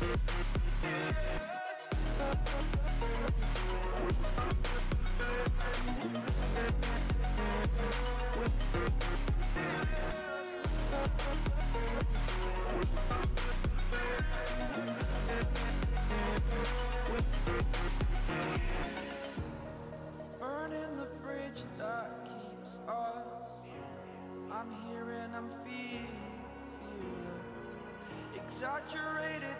We'll I'm here and I'm feeling, fearless Exaggerated